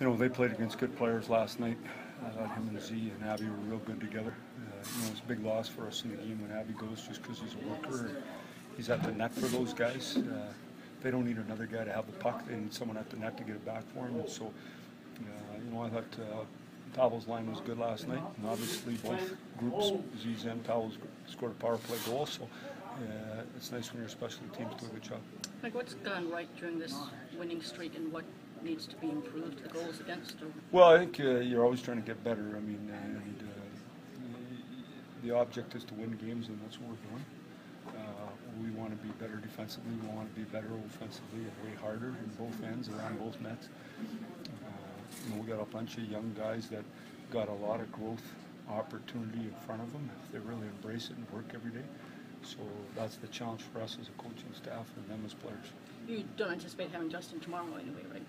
You know, they played against good players last night. I thought him and Z and Abby were real good together. Uh, you know, it's a big loss for us in the game when Abby goes just because he's a worker. He's at the net for those guys. Uh, they don't need another guy to have the puck. They need someone at the net to get it back for him. And so, uh, you know, I thought uh, Pavel's line was good last night. And obviously both groups, Z's and Pavel's, scored a power play goal. So uh, it's nice when your special teams do a good job. Like, what's gone right during this winning streak and what needs to be improved, the goals against? Or? Well, I think uh, you're always trying to get better. I mean, and uh, the object is to win games, and that's what we're doing. Uh, we want to be better defensively. We want to be better offensively and way harder in both ends, around both nets. Uh, you know, we got a bunch of young guys that got a lot of growth opportunity in front of them if they really embrace it and work every day. So that's the challenge for us as a coaching staff and them as players. You don't anticipate having Justin tomorrow anyway, right?